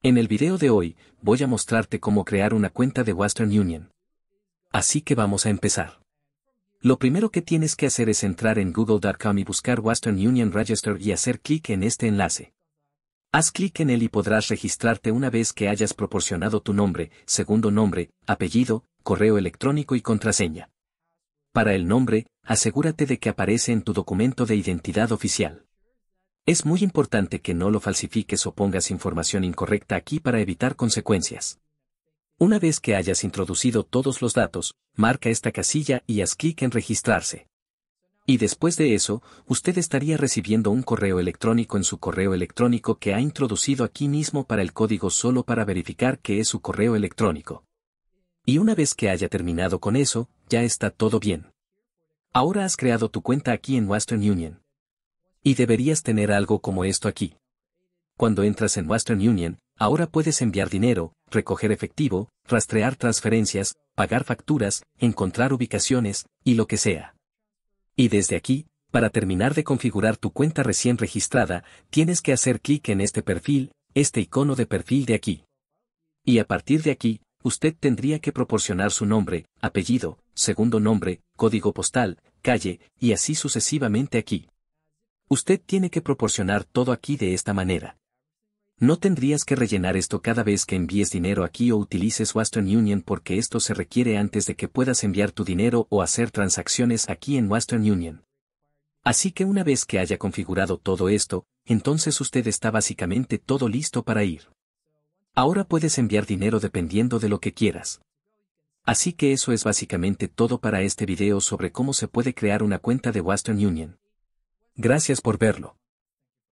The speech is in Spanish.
En el video de hoy, voy a mostrarte cómo crear una cuenta de Western Union. Así que vamos a empezar. Lo primero que tienes que hacer es entrar en google.com y buscar Western Union Register y hacer clic en este enlace. Haz clic en él y podrás registrarte una vez que hayas proporcionado tu nombre, segundo nombre, apellido, correo electrónico y contraseña. Para el nombre, asegúrate de que aparece en tu documento de identidad oficial. Es muy importante que no lo falsifiques o pongas información incorrecta aquí para evitar consecuencias. Una vez que hayas introducido todos los datos, marca esta casilla y haz clic en registrarse. Y después de eso, usted estaría recibiendo un correo electrónico en su correo electrónico que ha introducido aquí mismo para el código solo para verificar que es su correo electrónico. Y una vez que haya terminado con eso, ya está todo bien. Ahora has creado tu cuenta aquí en Western Union. Y deberías tener algo como esto aquí. Cuando entras en Western Union, ahora puedes enviar dinero, recoger efectivo, rastrear transferencias, pagar facturas, encontrar ubicaciones, y lo que sea. Y desde aquí, para terminar de configurar tu cuenta recién registrada, tienes que hacer clic en este perfil, este icono de perfil de aquí. Y a partir de aquí, usted tendría que proporcionar su nombre, apellido, segundo nombre, código postal, calle, y así sucesivamente aquí. Usted tiene que proporcionar todo aquí de esta manera. No tendrías que rellenar esto cada vez que envíes dinero aquí o utilices Western Union porque esto se requiere antes de que puedas enviar tu dinero o hacer transacciones aquí en Western Union. Así que una vez que haya configurado todo esto, entonces usted está básicamente todo listo para ir. Ahora puedes enviar dinero dependiendo de lo que quieras. Así que eso es básicamente todo para este video sobre cómo se puede crear una cuenta de Western Union. Gracias por verlo.